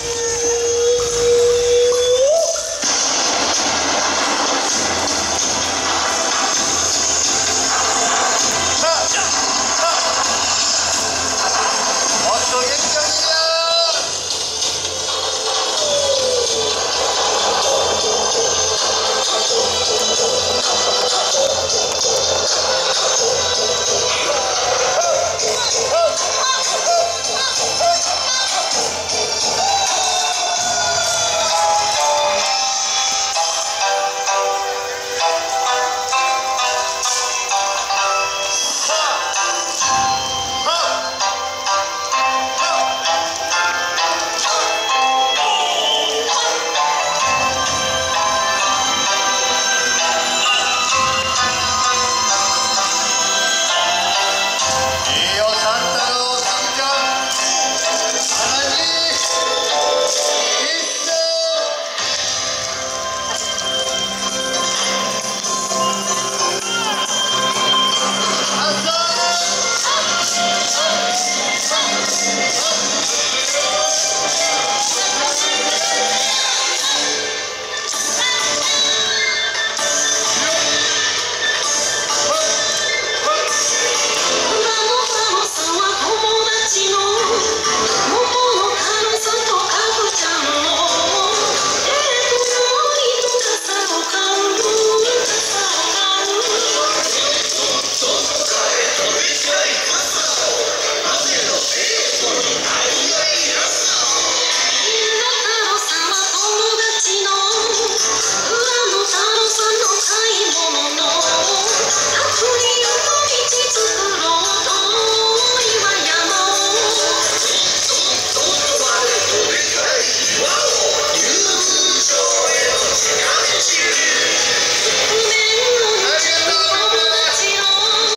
you